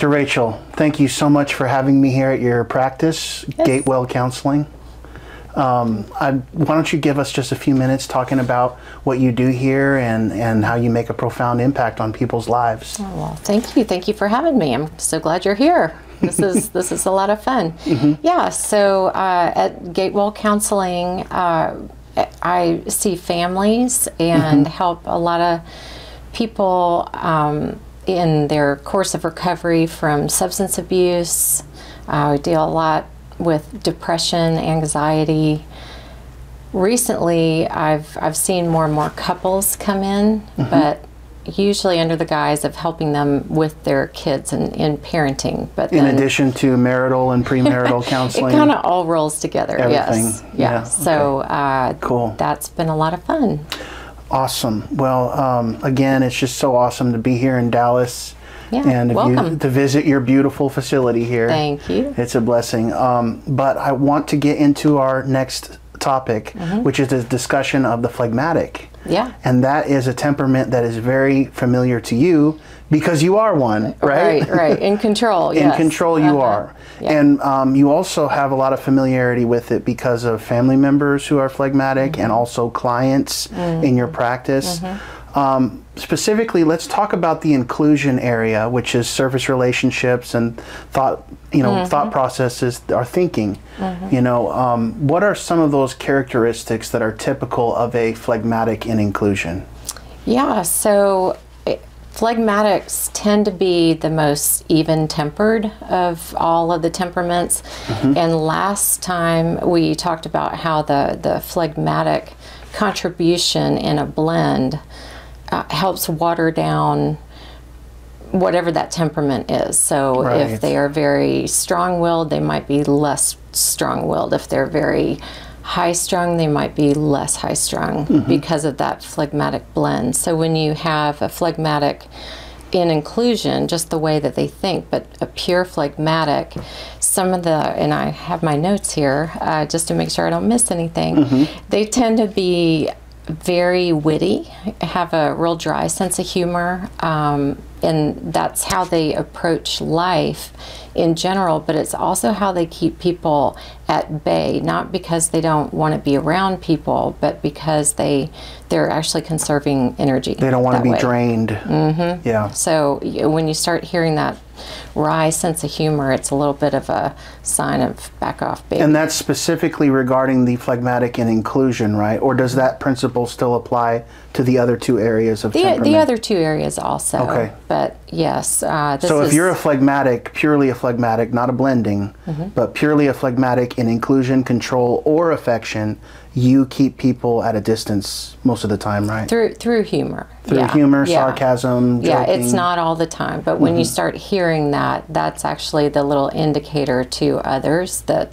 Dr. Rachael, thank you so much for having me here at your practice, Yes. Gatewell Counseling. Um, I, why don't you give us just a few minutes talking about what you do here and, and how you make a profound impact on people's lives? Oh, well, thank you. Thank you for having me. I'm so glad you're here. This is this is a lot of fun. Yeah. So uh, at Gatewell Counseling, uh, I see families and help a lot of people um, in their course of recovery from substance abuse. Uh, we deal a lot with depression, anxiety. Recently, I've I've seen more and more couples come in, but usually under the guise of helping them with their kids and in parenting. But In then addition to marital and premarital counseling, it kind of all rolls together. Everything. Yes. Yeah, Yeah. So uh, Cool. That's been a lot of fun. Awesome. Well, um, again, it's just so awesome to be here in Dallas. Yeah, and if you- to visit your beautiful facility here. Thank you. It's a blessing. Um, but I want to get into our next topic, Mm-hmm. which is the discussion of the phlegmatic. Yeah. And that is a temperament that is very familiar to you because you are one, right? Right. Right. In control. In yes. control, you Uh-huh. are. Yeah. And um, you also have a lot of familiarity with it because of family members who are phlegmatic Mm-hmm. and also clients Mm. in your practice. Um, specifically, let's talk about the inclusion area, which is service relationships and thought, you know, Mm-hmm. thought processes, our thinking. You know, um, what are some of those characteristics that are typical of a phlegmatic in inclusion? Yeah, so eh, phlegmatics tend to be the most even tempered of all of the temperaments. And last time we talked about how the, the phlegmatic contribution in a blend uh, helps water down whatever that temperament is. So Right. if they are very strong willed, they might be less strong willed. If they're very high strung, they might be less high strung because of that phlegmatic blend. So when you have a phlegmatic in inclusion, just the way that they think, but a pure phlegmatic, some of the, and I have my notes here uh, just to make sure I don't miss anything, they tend to be very witty, have a real dry sense of humor, um, and that's how they approach life in general. But it's also how they keep people at bay, not because they don't want to be around people, but because they they're actually conserving energy. They don't want to be way. drained. Mm-hmm. Yeah. So when you start hearing that wry sense of humor, it's a little bit of a sign of back off, baby. And that's specifically regarding the phlegmatic and inclusion, right? Or does that principle still apply to the other two areas of the, temperament? the other two areas also. Okay. But yes, uh, this so is, if you're a phlegmatic, purely a phlegmatic, not a blending, Mm-hmm. but purely a phlegmatic in inclusion, control, or affection, you keep people at a distance most of the time, right? through through humor. Through yeah, humor, yeah. sarcasm, Yeah, joking. Mm-hmm. it's not all the time, but when you start hearing that, that's actually the little indicator to others that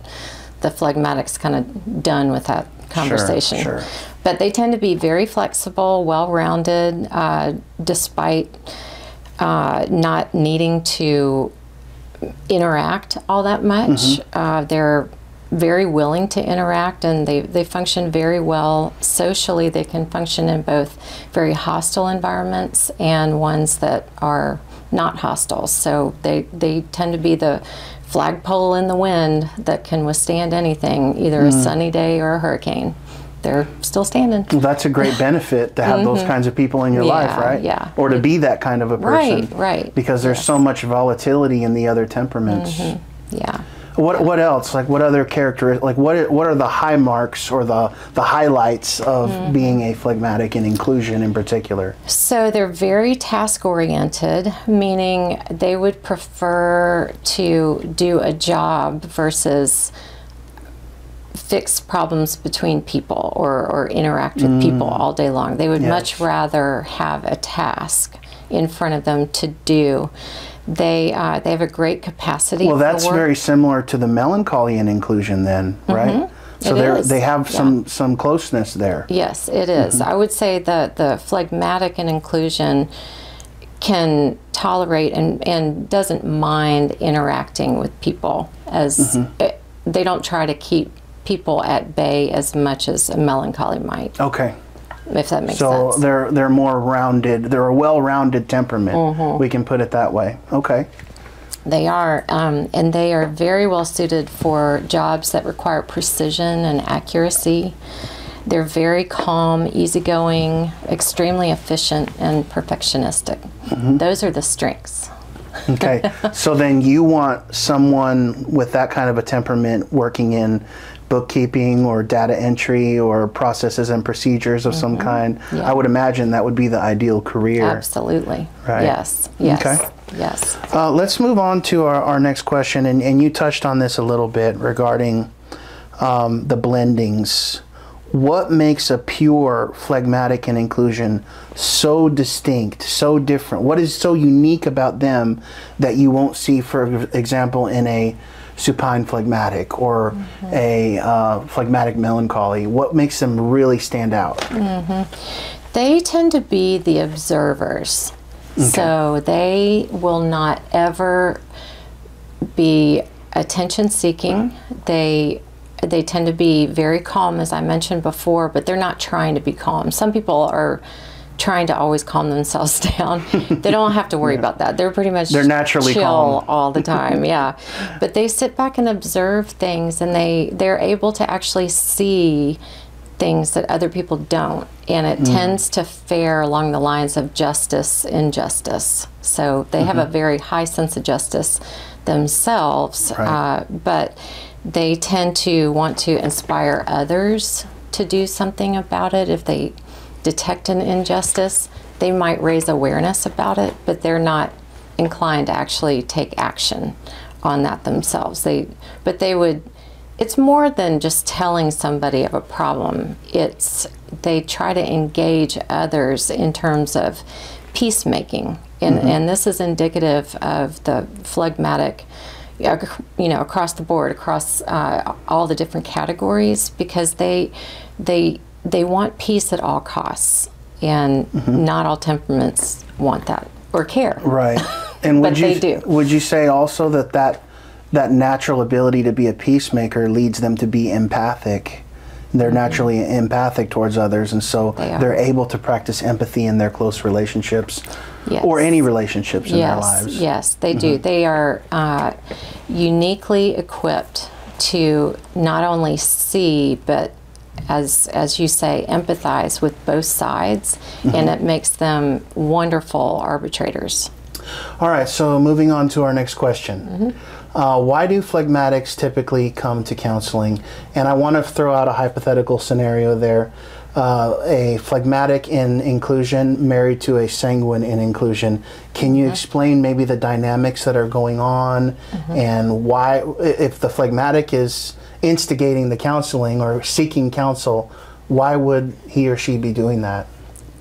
the phlegmatic's kind of done with that conversation. sure. But they tend to be very flexible, well-rounded, uh, despite uh, not needing to interact all that much. Mm-hmm. Uh, they're very willing to interact and they, they function very well socially. They can function in both very hostile environments and ones that are not hostile. So they, they tend to be the flagpole in the wind that can withstand anything, either Mm. a sunny day or a hurricane. They're still standing. Well, that's a great benefit to have those kinds of people in your life, Mm-hmm. Yeah, right? yeah. Or to be that kind of a person. Right, right. Because there's so much volatility in the other temperaments. Yeah. What what else? Like what other character? Like what what are the high marks or the the highlights of Mm-hmm. being a phlegmatic in inclusion in particular? So they're very task oriented, meaning they would prefer to do a job versus fix problems between people or, or interact with people all day long. They would much rather have a task in front of them to do. They uh, they have a great capacity. Well, that's very similar to the melancholy in inclusion, then, right? So they they have yeah. some some closeness there. Yes, it is. I would say that the phlegmatic and inclusion can tolerate and, and doesn't mind interacting with people as eh, they don't try to keep people at bay as much as a melancholy might, Okay. If that makes So sense. they're they're more rounded. They're a well-rounded temperament. Mm-hmm. We can put it that way. Okay. They are, um, and they are very well suited for jobs that require precision and accuracy. They're very calm, easygoing, extremely efficient, and perfectionistic. Those are the strengths. Okay. so then you want someone with that kind of a temperament working in bookkeeping or data entry or processes and procedures of some kind. Yeah. I would imagine that would be the ideal career. Absolutely. Right. Yes. Yes. Okay. Yes. Uh, let's move on to our, our next question, and, and you touched on this a little bit regarding um, the blendings. What makes a pure phlegmatic and inclusion so distinct, so different? What is so unique about them that you won't see, for example, in a supine phlegmatic or a uh, phlegmatic melancholy? What makes them really stand out? They tend to be the observers. So they will not ever be attention seeking. They they tend to be very calm as I mentioned before, but they're not trying to be calm. Some people are trying to always calm themselves down. they don't have to worry about that. They're pretty much They're naturally chill calm. all the time. yeah. But they sit back and observe things and they they're able to actually see things that other people don't. And Mm. it tends to fare along the lines of justice, injustice. So they have a Mm-hmm. very high sense of justice themselves, Right. uh, but they tend to want to inspire others to do something about it. If they detect an injustice, they might raise awareness about it, but they're not inclined to actually take action on that themselves. They, but they would it's more than just telling somebody of a problem. It's they try to engage others in terms of peacemaking, and mm-hmm. and this is indicative of the phlegmatic, you know, across the board, across uh, all the different categories, because they they they want peace at all costs, and not all temperaments want that or care. Right. And would you they do. would you say also that that that natural ability to be a peacemaker leads them to be empathic? They're naturally empathic towards others, and so Mm-hmm. They they're able to practice empathy in their close relationships, Yes. or any relationships in their yes, lives. Mm-hmm. Yes, they do. They are uh, uniquely equipped to not only see, but as as you say, empathize with both sides, Mm-hmm. and it makes them wonderful arbitrators. All right, so moving on to our next question. Mm-hmm. Uh, why do phlegmatics typically come to counseling? And I want to throw out a hypothetical scenario there. Uh, a phlegmatic in inclusion married to a sanguine in inclusion. Can Mm-hmm. you explain maybe the dynamics that are going on Mm-hmm. and why, if the phlegmatic is instigating the counseling or seeking counsel, why would he or she be doing that?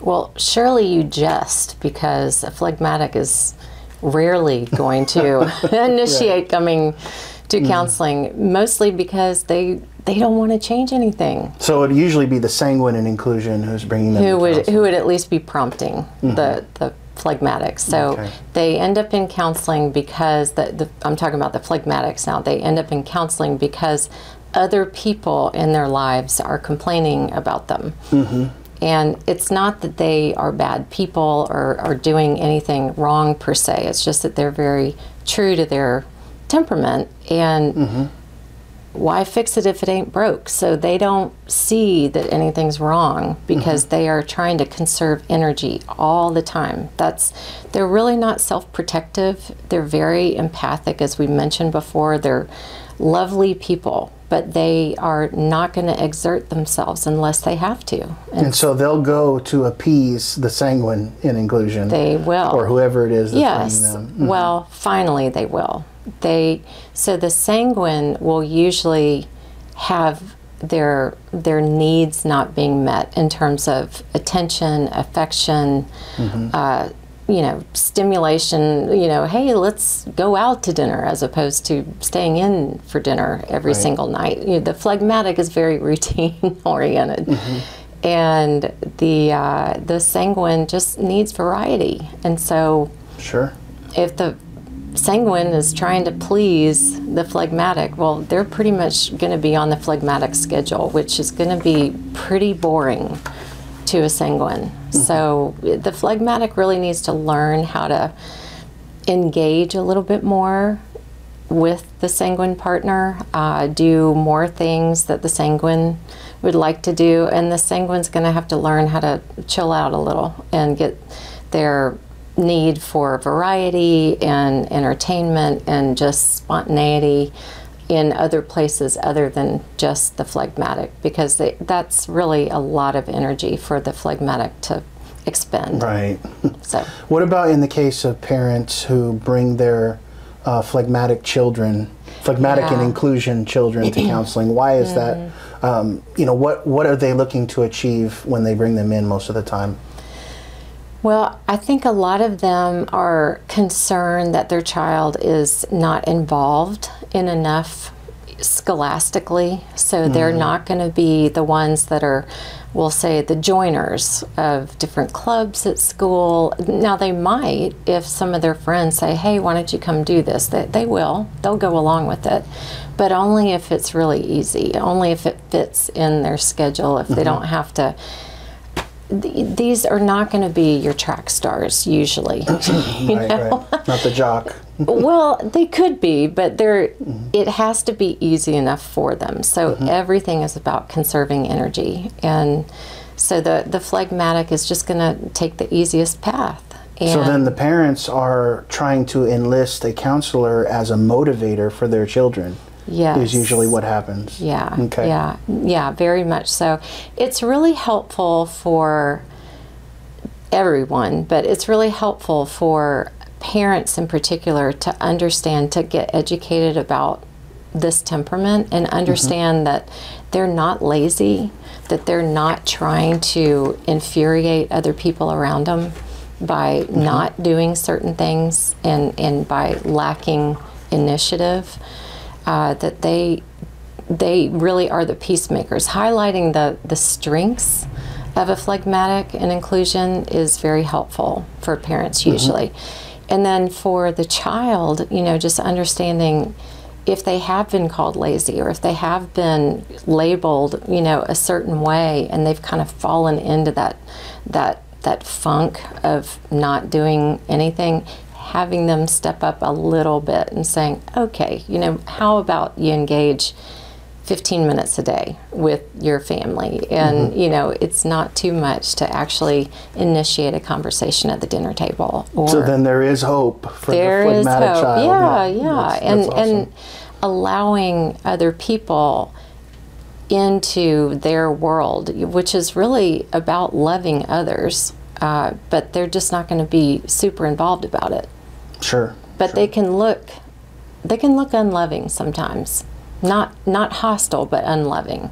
Well, surely you jest because a phlegmatic is rarely going to initiate coming to Mm. counseling, mostly because they they don't want to change anything. So it'd usually be the sanguine in inclusion who's bringing them who would counseling. who would at least be prompting the mm-hmm. the phlegmatics. So Okay. they end up in counseling because the, the I'm talking about the phlegmatics now. They end up in counseling because other people in their lives are complaining about them. Mm-hmm. And it's not that they are bad people or are doing anything wrong per se. It's just that they're very true to their temperament and mm-hmm. Why fix it if it ain't broke? So they don't see that anything's wrong because mm-hmm. they are trying to conserve energy all the time. That's they're really not self-protective. They're very empathic as we mentioned before. They're lovely people, but they are not going to exert themselves unless they have to. And And so they'll go to appease the sanguine in inclusion. they will. Or whoever it is that's Yes. bringing them. Mm-hmm. Well, finally they will. They so the sanguine will usually have their their needs not being met in terms of attention, affection, uh, you know, stimulation. You know, hey, let's go out to dinner as opposed to staying in for dinner every Right. single night. You know, the phlegmatic is very routine oriented. And the uh, the sanguine just needs variety, and so Sure. if the sanguine is trying to please the phlegmatic, well, they're pretty much going to be on the phlegmatic schedule, which is going to be pretty boring to a sanguine. So the phlegmatic really needs to learn how to engage a little bit more with the sanguine partner, uh, do more things that the sanguine would like to do, and the sanguine's going to have to learn how to chill out a little and get their need for variety and entertainment and just spontaneity in other places other than just the phlegmatic because they, that's really a lot of energy for the phlegmatic to expend. Right. So What about in the case of parents who bring their uh, phlegmatic children, phlegmatic and Yeah. Mm-hmm. inclusion children to counseling? Why is that? Um, you know, what what are they looking to achieve when they bring them in most of the time? Well, I think a lot of them are concerned that their child is not involved in enough scholastically, so they're mm-hmm. not going to be the ones that are, we'll say, the joiners of different clubs at school. Now, they might, if some of their friends say, hey, why don't you come do this? They, they will, they'll go along with it, but only if it's really easy, only if it fits in their schedule, if they mm-hmm. don't have to th- these are not going to be your track stars usually. right, right. Not the jock. well, they could be, but they're mm-hmm. it has to be easy enough for them. So mm-hmm. everything is about conserving energy, and so the the phlegmatic is just going to take the easiest path. And So then the parents are trying to enlist a counselor as a motivator for their children. Yes. Is usually what happens. Yeah. Okay. Yeah. Yeah. Very much so. It's really helpful for everyone, but it's really helpful for parents in particular to understand, to get educated about this temperament and mm-hmm. understand that they're not lazy, that they're not trying to infuriate other people around them by mm-hmm. not doing certain things and, and by lacking initiative, uh, that they they really are the peacemakers. Highlighting the, the strengths of a phlegmatic and inclusion is very helpful for parents usually. And then for the child, you know, just understanding if they have been called lazy or if they have been labeled, you know, a certain way and they've kind of fallen into that that that funk of not doing anything, having them step up a little bit and saying, okay, you know, how about you engage 15 minutes a day with your family? And, Mm-hmm. you know, it's not too much to actually initiate a conversation at the dinner table. Or So then there is hope for there the phlegmatic hope. child. Yeah, yeah. That's- and, that's awesome. and allowing other people into their world, which is really about loving others, uh, but they're just not going to be super involved about it. Sure. But they can look, they can look unloving sometimes, not not hostile, but unloving.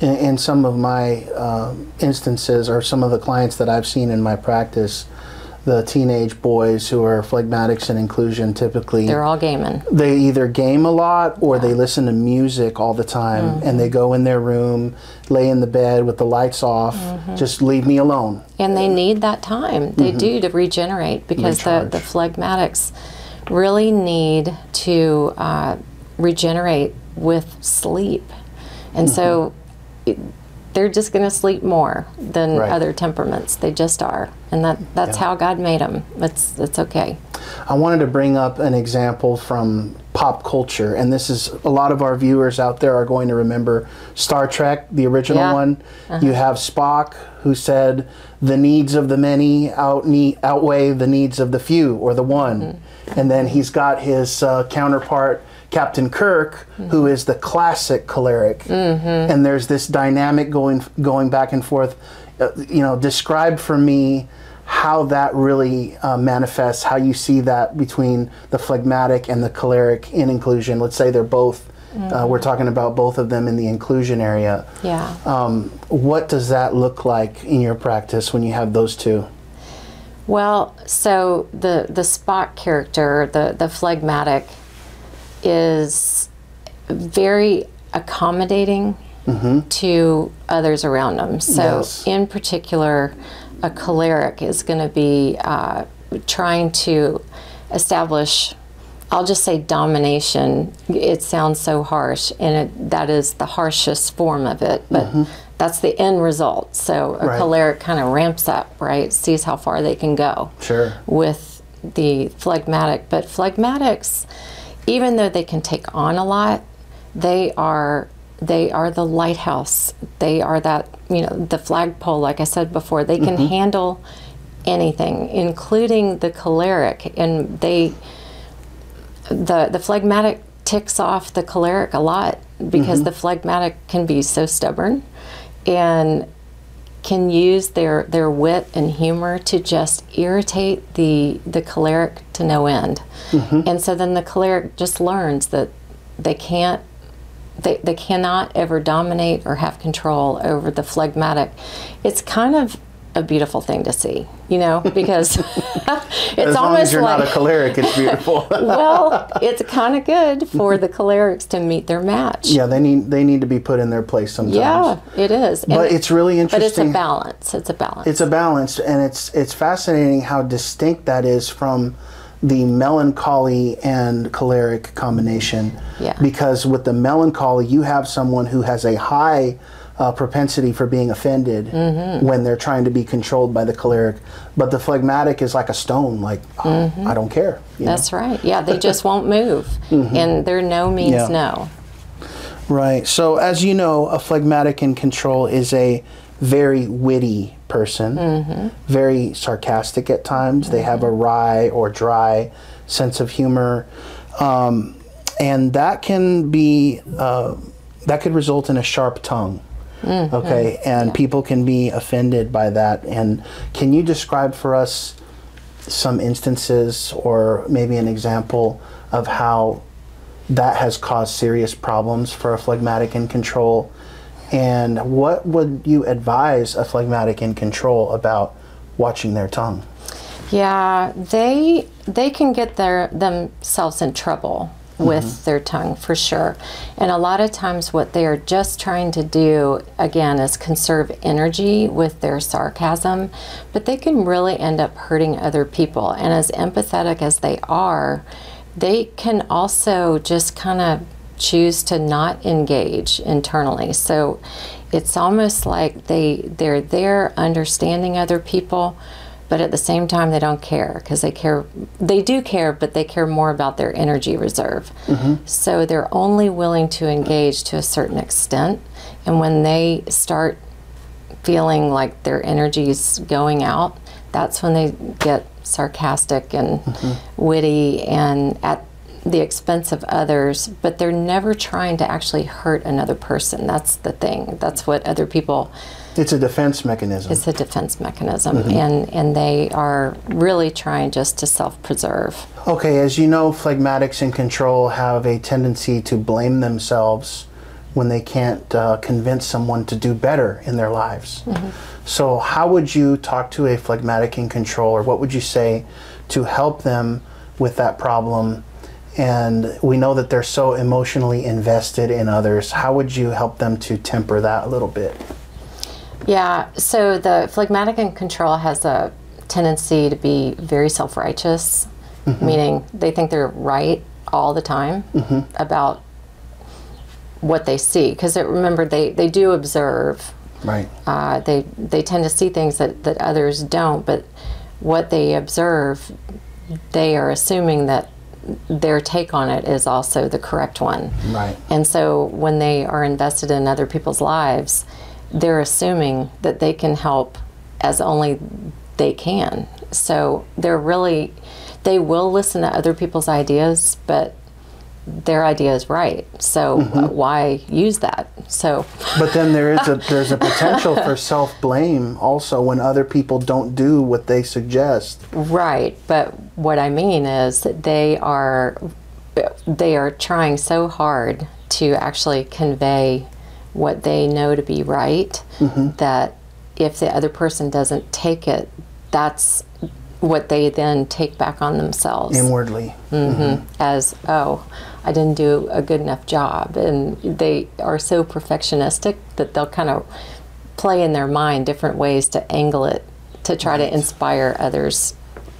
In, in some of my um instances, or some of the clients that I've seen in my practice, the teenage boys who are phlegmatics and inclusion typically They're all gaming. they either game a lot or they listen to music all the time Mm-hmm. and they go in their room, lay in the bed with the lights off, Mm-hmm. just leave me alone. And they need that time. They do to regenerate because the, the phlegmatics really need to uh, regenerate with sleep. And so it, they're just going to sleep more than Right. other temperaments. They just are. And that, that's Yeah. how God made them. It's, it's okay. I wanted to bring up an example from pop culture, and this is a lot of our viewers out there are going to remember Star Trek, the original Yeah. one. You have Spock who said, "The needs of the many out outweigh the needs of the few or the one," and then he's got his uh, counterpart. Captain Kirk, who is the classic choleric, and there's this dynamic going going back and forth. Uh, you know, describe for me how that really uh, manifests, how you see that between the phlegmatic and the choleric in inclusion. Let's say they're both, uh, we're talking about both of them in the inclusion area. Yeah. Um, what does that look like in your practice when you have those two? Well, so the the Spock character, the the phlegmatic, is very accommodating to others around them. So, Yes. in particular, a choleric is going to be uh, trying to establish. I'll just say domination. It sounds so harsh, and it, that is the harshest form of it. But that's the end result. So a Right. choleric kind of ramps up, right? Sees how far they can go Sure. with the phlegmatic, but phlegmatics, even though they can take on a lot, they are they are the lighthouse. They are that you know the flagpole. Like I said before, they can mm-hmm. handle anything, including the choleric, and they the the phlegmatic ticks off the choleric a lot because mm-hmm. the phlegmatic can be so stubborn and can use their their wit and humor to just irritate the the choleric to no end. Mm-hmm. And so then the choleric just learns that they can't they, they cannot ever dominate or have control over the phlegmatic. It's kind of a beautiful thing to see, you know, because it's as long almost as you're like not a choleric, it's beautiful. well, it's kind of good for the cholerics to meet their match. yeah, they need they need to be put in their place sometimes. Yeah, it is. And- But it's really interesting. but it's a balance. It's a balance. It's a balance, and it's it's fascinating how distinct that is from the melancholy and choleric combination. Yeah. Because with the melancholy, you have someone who has a high uh, propensity for being offended Mm-hmm. when they're trying to be controlled by the choleric, but the phlegmatic is like a stone. Like "Oh, I don't care. you know? Mm-hmm. That's right. Yeah, they just won't move, and their no means Mm-hmm. Yeah. no. Right. So, as you know, a phlegmatic in control is a very witty person, very sarcastic at times. They have a wry or dry sense of humor, um, and that can be uh, that could result in a sharp tongue. Mm, okay, mm. and people can be offended by that. And can you describe for us some instances or maybe an example of how that has caused serious problems for a phlegmatic in control. And what would you advise a phlegmatic in control about watching their tongue? Yeah, they they can get their themselves in trouble with mm-hmm. their tongue for sure. And a lot of times what they are just trying to do again is conserve energy with their sarcasm, but they can really end up hurting other people. And as empathetic as they are, they can also just kind of choose to not engage internally. So it's almost like they they're there understanding other people, but at the same time they don't care because they care they do care, but they care more about their energy reserve. Mm-hmm. So they're only willing to engage to a certain extent, and when they start feeling like their energy's going out, that's when they get sarcastic and mm-hmm. witty and at the expense of others, but they're never trying to actually hurt another person. That's the thing. That's what other people It's a defense mechanism. it's a defense mechanism and and they are really trying just to self-preserve. Okay, as you know, phlegmatics in control have a tendency to blame themselves when they can't uh, convince someone to do better in their lives. So, how would you talk to a phlegmatic in control, or what would you say to help them with that problem? And we know that they're so emotionally invested in others. How would you help them to temper that a little bit? Yeah, so the phlegmatic in control has a tendency to be very self righteous, meaning they think they're right all the time about what they see. Because remember, they, they do observe, Right. uh, they, they tend to see things that, that others don't, but what they observe, they are assuming that their take on it is also the correct one. Right. And so when they are invested in other people's lives, they're assuming that they can help as only they can. So they're really, they will listen to other people's ideas, but their idea is right. So uh, mm-hmm. why use that? So, But then there is a there's a potential for self blame also when other people don't do what they suggest. right. But what I mean is that they are, they are trying so hard to actually convey what they know to be right mm-hmm. that if the other person doesn't take it, that's what they then take back on themselves inwardly. Mm-hmm. as, oh, I didn't do a good enough job. And they are so perfectionistic that they'll kind of play in their mind different ways to angle it to try to inspire others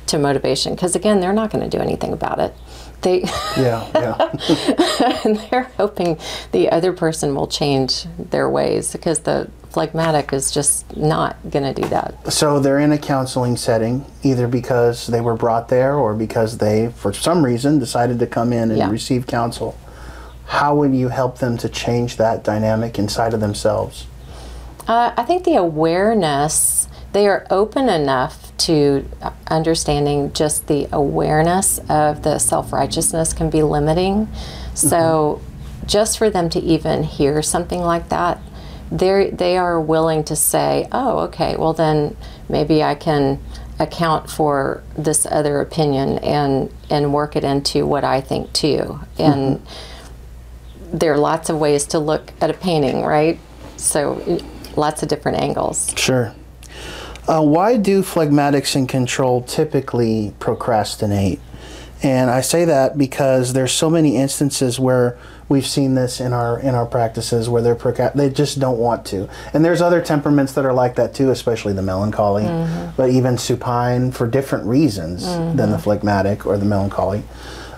to motivation. Because again, they're not going to do anything about it. They Yeah, yeah. and they're hoping the other person will change their ways because the phlegmatic is just not going to do that. so they're in a counseling setting, either because they were brought there or because they, for some reason, decided to come in and Yeah. receive counsel. How would you help them to change that dynamic inside of themselves? Uh, I think the awareness, they are open enough to understanding just the awareness of the self righteousness can be limiting. So, mm-hmm. just for them to even hear something like that, they they are willing to say, "Oh, okay. Well, then maybe I can account for this other opinion and and work it into what I think too." Mm-hmm. And there are lots of ways to look at a painting, right? So, lots of different angles. Sure. Uh, why do phlegmatics in control typically procrastinate? And I say that because there's so many instances where we've seen this in our in our practices where they're they just don't want to. And there's other temperaments that are like that too, especially the melancholy, but even supine for different reasons than the phlegmatic or the melancholy.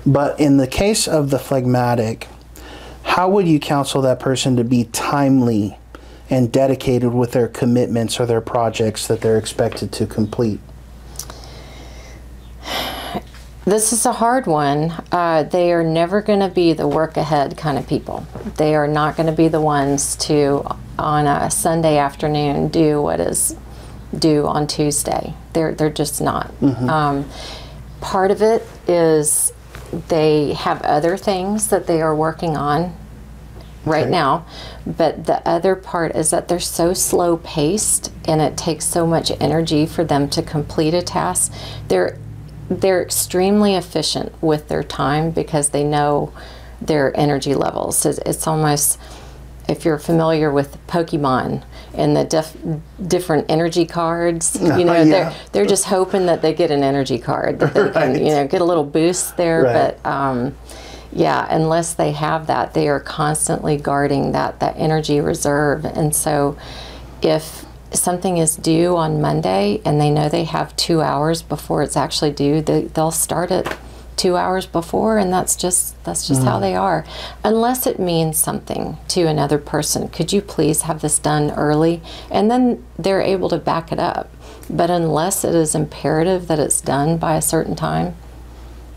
But in the case of the phlegmatic, how would you counsel that person to be timely and dedicated with their commitments or their projects that they're expected to complete? This is a hard one. Uh, they are never going to be the work ahead kind of people. They are not going to be the ones to, on a Sunday afternoon, do what is due on Tuesday. They're, they're just not. Um, part of it is they have other things that they are working on right Okay. now. But the other part is that they're so slow paced and it takes so much energy for them to complete a task. They're they're extremely efficient with their time because they know their energy levels. It's, it's almost if you're familiar with Pokemon and the dif- different energy cards, you know, yeah. they're they're just hoping that they get an energy card that they can, you know, get a little boost there. Right. But um, yeah, unless they have that, they are constantly guarding that that energy reserve. And so, if something is due on Monday and they know they have two hours before it's actually due, they, they'll start it two hours before, and that's just that's just how mm. they are. Unless it means something to another person, could you please have this done early? And then they're able to back it up. But unless it is imperative that it's done by a certain time,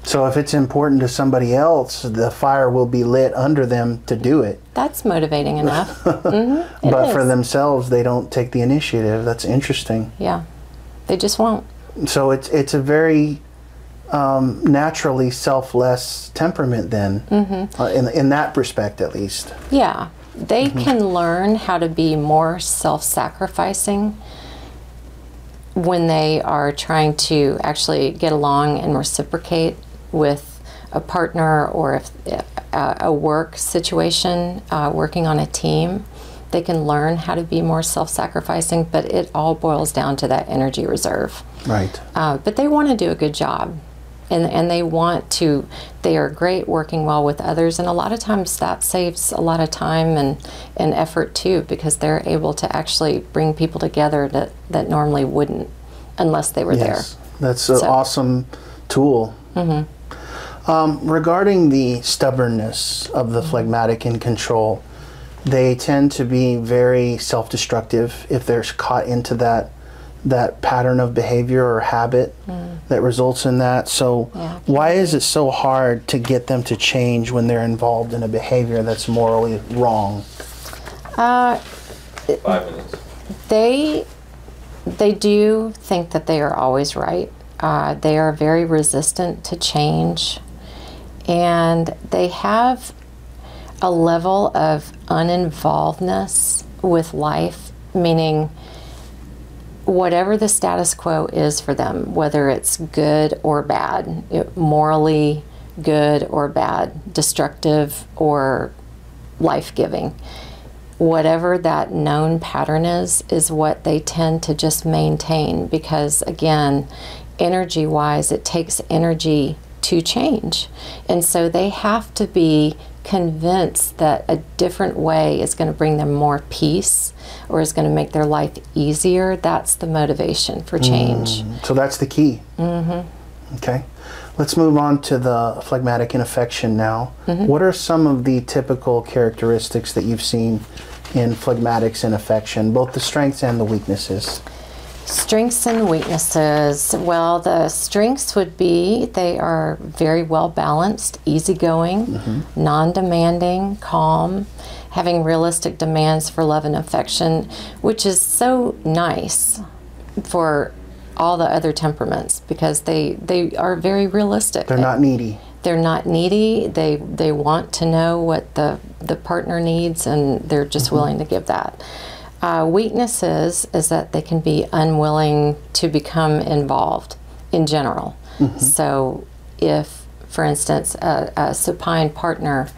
So if it's important to somebody else, the fire will be lit under them to do it. that's motivating enough. hmm It but for themselves, they don't take the initiative. That's interesting. yeah, they just won't. So it's it's a very um, naturally selfless temperament then, Mm-hmm. uh, in in that respect at least. Yeah, they can learn how to be more self sacrificing when they are trying to actually get along and reciprocate with a partner or if uh, a work situation, uh, working on a team. They can learn how to be more self sacrificing, but it all boils down to that energy reserve. Right. Uh, but they want to do a good job. And, and they want to, they are great working well with others. And a lot of times that saves a lot of time and, and effort too, because they're able to actually bring people together that, that normally wouldn't unless they were there. Yes. That's an So- Mm-hmm. awesome tool. Um, regarding the stubbornness of the phlegmatic in control, they tend to be very self-destructive if they're caught into that that pattern of behavior or habit that results in that. So Mm. Yeah. why is it so hard to get them to change when they're involved in a behavior that's morally wrong? Uh, Five minutes. they they do think that they are always right. Uh, they are very resistant to change, and they have a level of uninvolvedness with life, meaning whatever the status quo is for them, whether it's good or bad, it- morally good or bad, destructive or life giving whatever that known pattern is, is what they tend to just maintain because, again, energy wise, it takes energy to change. And so they have to be convinced that a different way is going to bring them more peace or is going to make their life easier. That's the motivation for change. So that's the key. Mm-hmm. Okay. Let's move on to the phlegmatic in affection now. What are some of the typical characteristics that you've seen in phlegmatics in affection, both the strengths and the weaknesses? Strengths and weaknesses. Well, the strengths would be they are very well balanced, easygoing, mm-hmm. non demanding, calm, having realistic demands for love and affection, which is so nice for all the other temperaments because they, they are very realistic. They're not needy. they're not needy. They they want to know what the the partner needs, and they're just mm-hmm. willing to give that. Uh, weaknesses is that they can be unwilling to become involved in general. So, if, for instance, a, a supine partner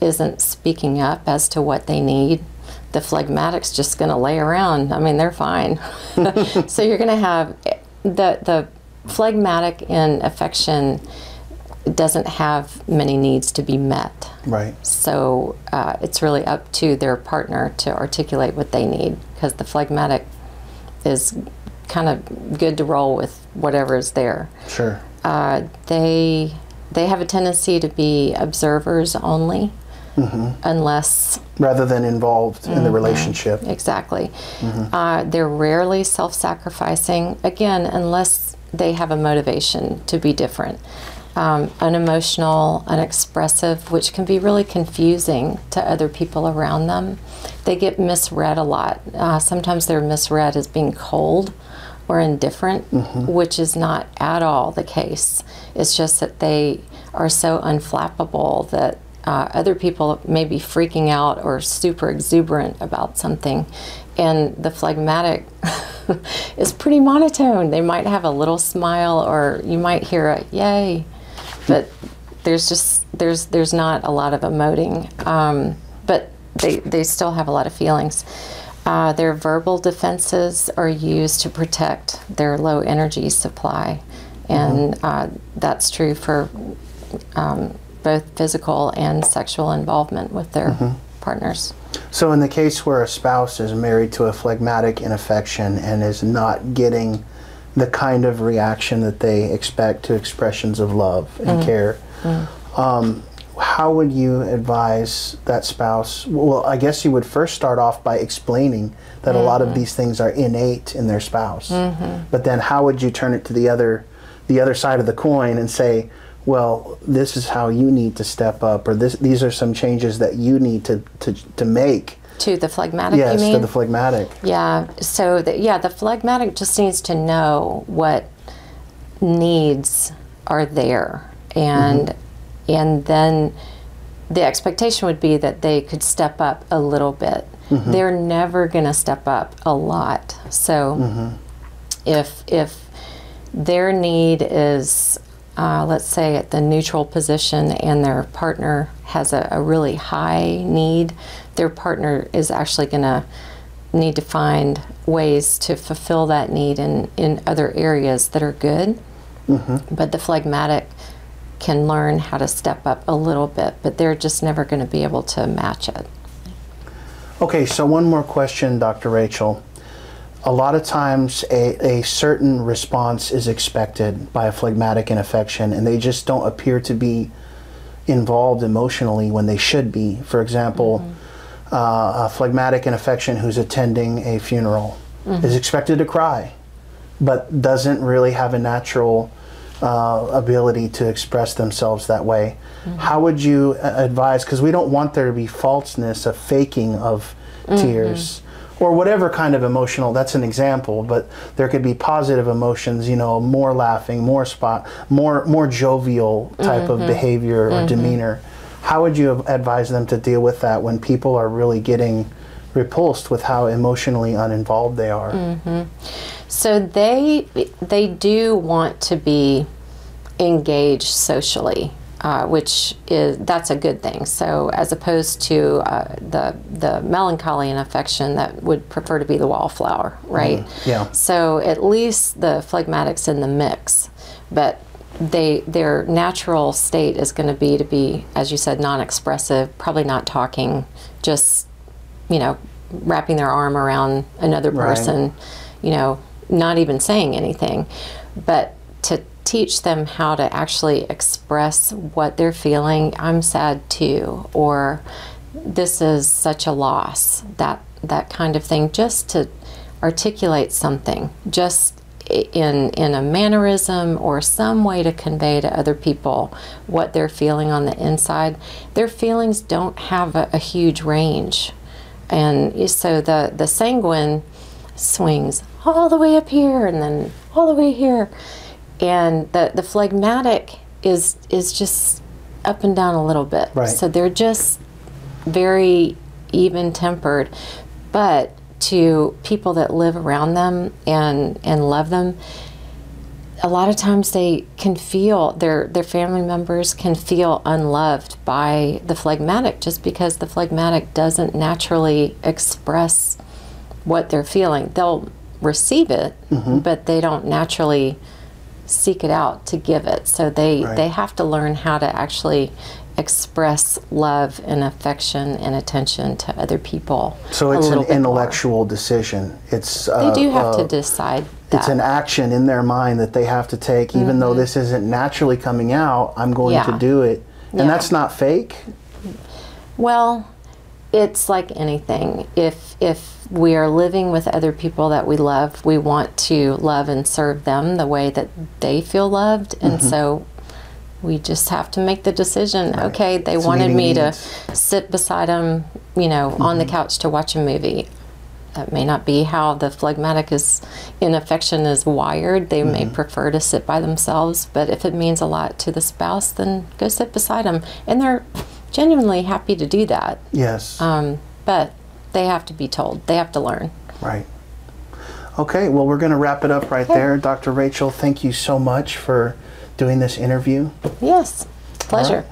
isn't speaking up as to what they need, the phlegmatic's just going to lay around. I mean, they're fine. so you're going to have the the phlegmatic in affection doesn't have many needs to be met. Right. So uh, it's really up to their partner to articulate what they need because the phlegmatic is kind of good to roll with whatever is there. Sure. Uh, they they have a tendency to be observers only, unless Rather than involved in the relationship. Exactly. Uh, they're rarely self sacrificing, again, unless they have a motivation to be different. Um, unemotional, unexpressive, which can be really confusing to other people around them. They get misread a lot. Uh, sometimes they're misread as being cold or indifferent, which is not at all the case. It's just that they are so unflappable that uh, other people may be freaking out or super exuberant about something, and the phlegmatic is pretty monotone. They might have a little smile, or you might hear a "yay," but there's just there's there's not a lot of emoting. Um, but they they still have a lot of feelings. Uh, their verbal defenses are used to protect their low energy supply, and uh, that's true for um, both physical and sexual involvement with their partners. So, in the case where a spouse is married to a phlegmatic in affection and is not getting the kind of reaction that they expect to expressions of love and mm. care, mm. um, how would you advise that spouse? Well, I guess you would first start off by explaining that a lot of mm-hmm. these things are innate in their spouse. Mm-hmm. But then, how would you turn it to the other, the other side of the coin and say, well, this is how you need to step up, or this, these are some changes that you need to, to, to make. To the phlegmatic, Yes, to the phlegmatic. Yeah. So the, yeah, the phlegmatic just needs to know what needs are there, and mm-hmm. and then the expectation would be that they could step up a little bit. Mm-hmm. They're never going to step up a lot. So mm-hmm. if if their need is uh, let's say at the neutral position and their partner has a, a really high need, their partner is actually going to need to find ways to fulfill that need in, in other areas that are good. Mm-hmm. But the phlegmatic can learn how to step up a little bit, but they're just never going to be able to match it. Okay, so one more question, Dr. Rachael. A lot of times, a, a certain response is expected by a phlegmatic in affection, and they just don't appear to be involved emotionally when they should be. For example, mm-hmm. Uh, a phlegmatic in affection who's attending a funeral is expected to cry, but doesn't really have a natural uh, ability to express themselves that way. How would you uh, advise? Because we don't want there to be falseness, a faking of tears. Or whatever kind of emotional, that's an example, but there could be positive emotions, you know, more laughing, more spot, more more jovial type of behavior or demeanor. How would you advise them to deal with that when people are really getting repulsed with how emotionally uninvolved they are? So they they do want to be engaged socially, uh, which is that's a good thing. So as opposed to uh, the the melancholy and affection that would prefer to be the wallflower, right? yeah. So at least the phlegmatics in the mix, but they their natural state is going to be to be, as you said, non-expressive, probably not talking, just you know, wrapping their arm around another Right. person, you know, not even saying anything. But to teach them how to actually express what they're feeling. I'm sad too, or this is such a loss. That that kind of thing, just to articulate something, just in in a mannerism or some way to convey to other people what they're feeling on the inside. Their feelings don't have a, a huge range, and so the the sanguine swings all the way up here and then all the way here, and the the phlegmatic is is just up and down a little bit. Right. So they're just very even tempered, but to people that live around them and and love them a lot of times they can feel their their family members can feel unloved by the phlegmatic just because the phlegmatic doesn't naturally express what they're feeling. They'll receive it mm-hmm. but they don't naturally seek it out to give it. So they Right. they have to learn how to actually express love and affection and attention to other people So it's an bit more. intellectual decision. It's They uh, do have uh, to decide that. It's an action in their mind that they have to take, even though this isn't naturally coming out. I'm going to Mm-hmm. Do it, and Yeah. that's not fake. well, it's like anything. If if we are living with other people that we love, we want to love and serve them the way that they feel loved, and Mm-hmm. so we just have to make the decision. Okay, they wanted me to sit beside them, you know, on Mm-hmm. the couch to watch a movie. That may not be how the phlegmatic is in affection is wired. They may Mm-hmm. prefer to sit by themselves, but if it means a lot to the spouse, then go sit beside them. And they're genuinely happy to do that. Yes, Um, but they have to be told. They have to learn. right. Okay, well, we're going to wrap it up right there. Dr. Rachael, thank you so much for doing this interview. Yes, pleasure.